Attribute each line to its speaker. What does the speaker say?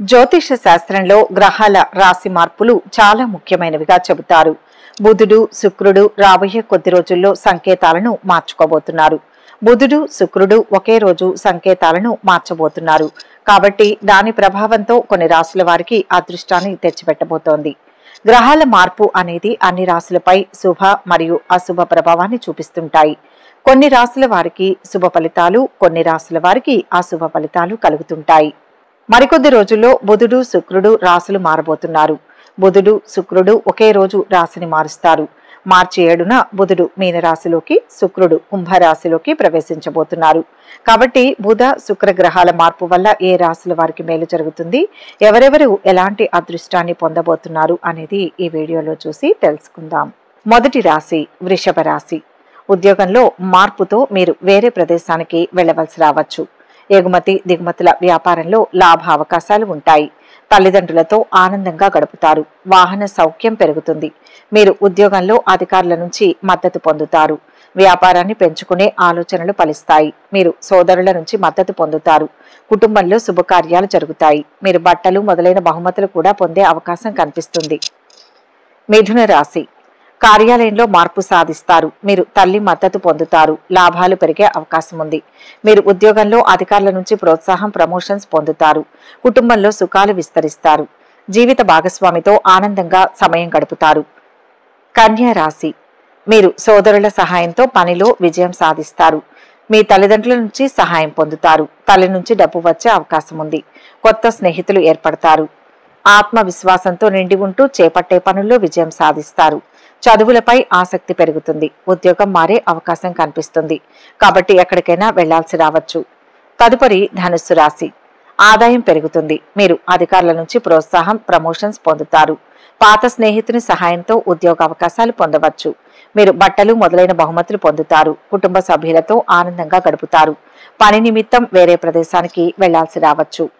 Speaker 1: జ్యోతిష శాస్త్రంలో గ్రహాల రాశి మార్పులు చాలా ముఖ్యమైనవిగా చెబుతారు. బుధుడు శుక్రుడు రాబోయే కొద్ది రోజుల్లో సంకేతాలను మార్చుకోబోతున్నారు. బుధుడు శుక్రుడు ఒకే రోజు సంకేతాలను మార్చబోతున్నారు. కాబట్టి దాని ప్రభావంతో కొన్ని రాశుల వారికి అదృష్టాన్ని తెచ్చిపెట్టబోతోంది. గ్రహాల మార్పు అనేది అన్ని రాశులపై శుభ మరియు అశుభ ప్రభావాన్ని చూపిస్తుంటాయి. కొన్ని రాశుల వారికి శుభ ఫలితాలు కొన్ని రాశుల వారికి అశుభ ఫలితాలు కలుగుతుంటాయి. మరికొద్ది రోజుల్లో బుధుడు శుక్రుడు రాశులు మారబోతున్నారు. బుధుడు శుక్రుడు ఒకే రోజు రాశిని మారుస్తారు. మార్చి ఏడున బుధుడు మీనరాశిలోకి శుక్రుడు కుంభరాశిలోకి ప్రవేశించబోతున్నారు. కాబట్టి బుధ శుక్ర గ్రహాల మార్పు వల్ల ఏ రాశుల వారికి మేలు జరుగుతుంది ఎవరెవరు ఎలాంటి అదృష్టాన్ని పొందబోతున్నారు అనేది ఈ వీడియోలో చూసి తెలుసుకుందాం. మొదటి రాశి వృషభ రాశి. ఉద్యోగంలో మార్పుతో మీరు వేరే ప్రదేశానికి వెళ్ళవలసి రావచ్చు. ఎగుమతి దిగుమతుల వ్యాపారంలో లాభ అవకాశాలు ఉంటాయి. తల్లిదండ్రులతో ఆనందంగా గడుపుతారు. వాహన సౌఖ్యం పెరుగుతుంది. మీరు ఉద్యోగంలో అధికారుల నుంచి మద్దతు పొందుతారు. వ్యాపారాన్ని పెంచుకునే ఆలోచనలు ఫలిస్తాయి. మీరు సోదరుల నుంచి మద్దతు పొందుతారు. కుటుంబంలో శుభకార్యాలు జరుగుతాయి. మీరు బట్టలు మొదలైన బహుమతులు కూడా పొందే అవకాశం కనిపిస్తుంది. మిథున రాశి. కార్యాలయంలో మార్పు సాధిస్తారు. మీరు తల్లి మద్దతు పొందుతారు. లాభాలు పెరిగే అవకాశం ఉంది. మీరు ఉద్యోగంలో అధికారుల నుంచి ప్రోత్సాహం ప్రమోషన్స్ పొందుతారు. కుటుంబంలో సుఖాలు విస్తరిస్తారు. జీవిత భాగస్వామితో ఆనందంగా సమయం గడుపుతారు. కన్యా రాశి. మీరు సోదరుల సహాయంతో పనిలో విజయం సాధిస్తారు. మీ తల్లిదండ్రుల నుంచి సహాయం పొందుతారు. తల్లి నుంచి డబ్బు వచ్చే అవకాశం ఉంది. కొత్త స్నేహితులు ఏర్పడతారు. ఆత్మవిశ్వాసంతో నిండి ఉంటూ చేపట్టే పనుల్లో విజయం సాధిస్తారు. చదువులపై ఆసక్తి పెరుగుతుంది. ఉద్యోగం మారే అవకాశం కనిపిస్తుంది. కాబట్టి ఎక్కడికైనా వెళ్ళాల్సి రావచ్చు. తదుపరి ధనుస్సు రాశి. ఆదాయం పెరుగుతుంది. మీరు అధికారుల నుంచి ప్రోత్సాహం ప్రమోషన్స్ పొందుతారు. పాత స్నేహితుని సహాయంతో ఉద్యోగ అవకాశాలు పొందవచ్చు. మీరు బట్టలు మొదలైన బహుమతులు పొందుతారు. కుటుంబ సభ్యులతో ఆనందంగా గడుపుతారు. పని నిమిత్తం వేరే ప్రదేశానికి వెళ్ళాల్సి రావచ్చు.